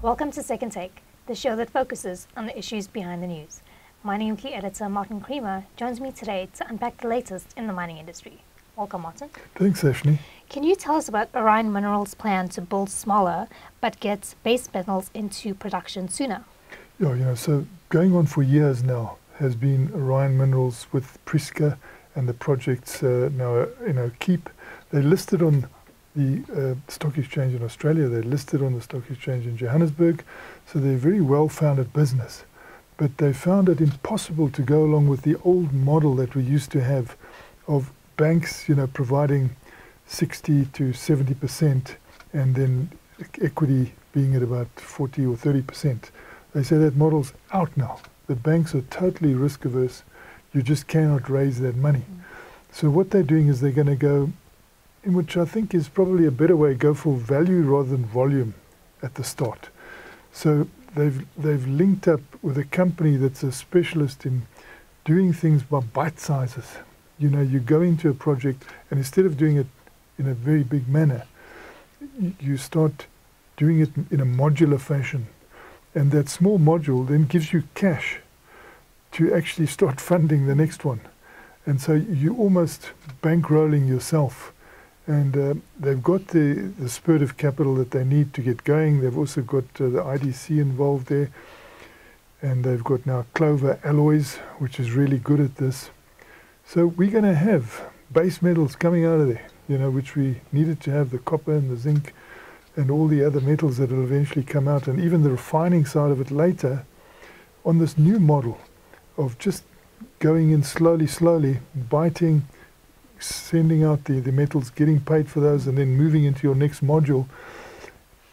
Welcome to Second Take, the show that focuses on the issues behind the news. Mining Weekly editor Martin Creamer joins me today to unpack the latest in the mining industry. Welcome, Martin. Thanks, Ashley. Can you tell us about Orion Minerals' plan to build smaller but get base metals into production sooner? Yeah, you know, so going on for years now has been Orion Minerals with Prieska and the projects uh, now, you know, keep. They listed on the uh, stock exchange in Australia. They're listed on the stock exchange in Johannesburg. So they're a very well-founded business. But they found it impossible to go along with the old model that we used to have of banks, you know, providing 60 to 70 percent, and then equity being at about 40 or 30 percent. They say that model's out now. The banks are totally risk averse. You just cannot raise that money. Mm. So what they're doing is they're going to go in which I think is probably a better way, go for value rather than volume at the start. So they've, they've linked up with a company that's a specialist in doing things by bite sizes. You know, you go into a project and instead of doing it in a very big manner, you start doing it in a modular fashion. And that small module then gives you cash to actually start funding the next one. And so you're almost bankrolling yourself and uh, they've got the, the spirit of capital that they need to get going. They've also got uh, the IDC involved there, and they've got now Clover Alloys, which is really good at this. So we're going to have base metals coming out of there, you know, which we needed to have the copper and the zinc and all the other metals that will eventually come out, and even the refining side of it later on this new model of just going in slowly, slowly, biting sending out the, the metals, getting paid for those, and then moving into your next module.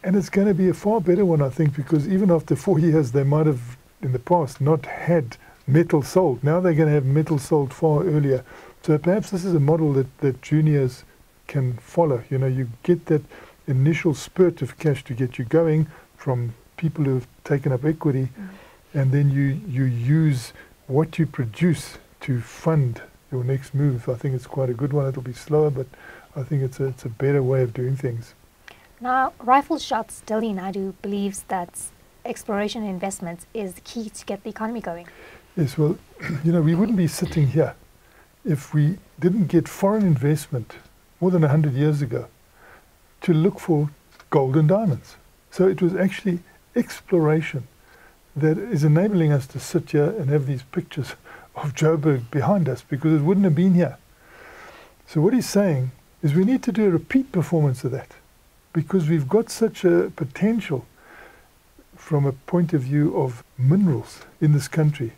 And it's going to be a far better one, I think, because even after four years, they might have, in the past, not had metal sold. Now they're going to have metal sold far earlier. So perhaps this is a model that, that juniors can follow. You know, you get that initial spurt of cash to get you going from people who have taken up equity, mm. and then you, you use what you produce to fund your next move. I think it's quite a good one. It'll be slower, but I think it's a, it's a better way of doing things. Now, Rifle Shots Dilley Naidoo believes that exploration and investment is the key to get the economy going. Yes, well, you know, we wouldn't be sitting here if we didn't get foreign investment more than 100 years ago to look for gold and diamonds. So it was actually exploration that is enabling us to sit here and have these pictures of Joburg behind us because it wouldn't have been here. So what he's saying is we need to do a repeat performance of that because we've got such a potential from a point of view of minerals in this country,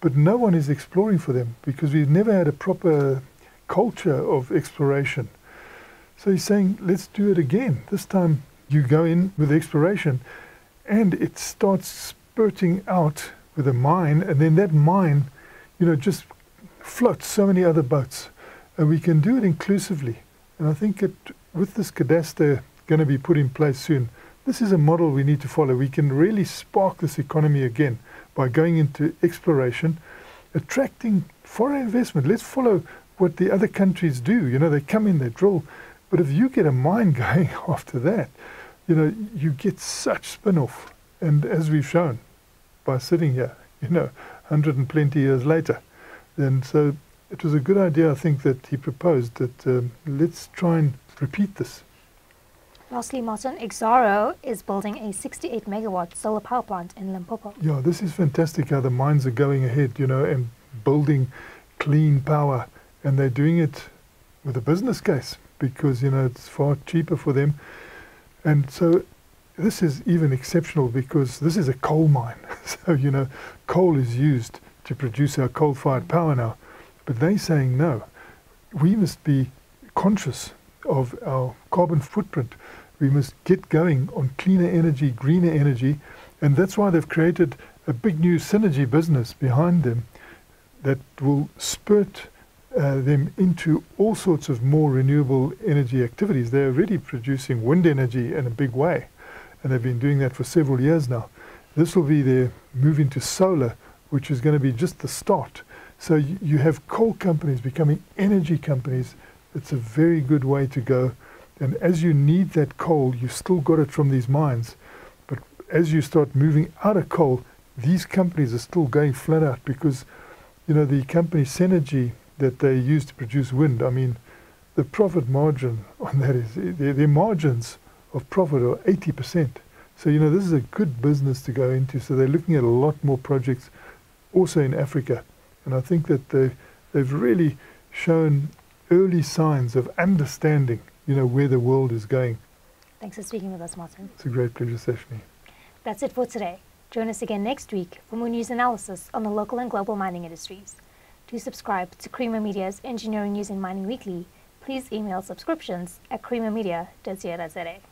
but no one is exploring for them because we've never had a proper culture of exploration. So he's saying, let's do it again. This time you go in with exploration and it starts spurting out with a mine, and then that mine you know, just float so many other boats. And we can do it inclusively. And I think it, with this cadastre going to be put in place soon, this is a model we need to follow. We can really spark this economy again by going into exploration, attracting foreign investment. Let's follow what the other countries do. You know, they come in, they drill. But if you get a mine going after that, you know, you get such spin off. And as we've shown by sitting here, you know, 120 years later. And so it was a good idea, I think, that he proposed that um, let's try and repeat this. Lastly, Martin, Exxaro is building a 68 megawatt solar power plant in Limpopo. Yeah, this is fantastic how the mines are going ahead, you know, and building clean power. And they're doing it with a business case because, you know, it's far cheaper for them. And so this is even exceptional because this is a coal mine. so, you know, coal is used to produce our coal fired power now. But they're saying no. We must be conscious of our carbon footprint. We must get going on cleaner energy, greener energy. And that's why they've created a big new Cennergi business behind them that will spurt uh, them into all sorts of more renewable energy activities. They're already producing wind energy in a big way and they've been doing that for several years now. This will be their move into solar, which is going to be just the start. So you, have coal companies becoming energy companies. It's a very good way to go. And as you need that coal, you've still got it from these mines. But as you start moving out of coal, these companies are still going flat out because, you know, the company Cennergi that they use to produce wind, I mean, the profit margin on that is, their, their margins of profit are 80%. So, you know, this is a good business to go into. So they're looking at a lot more projects also in Africa. And I think that they, they've really shown early signs of understanding, you know, where the world is going. Thanks for speaking with us, Martin. It's a great pleasure, Sashni. That's it for today. Join us again next week for more news analysis on the local and global mining industries. To subscribe to Creamer Media's Engineering News and Mining Weekly, please email subscriptions at creamermedia.co.za.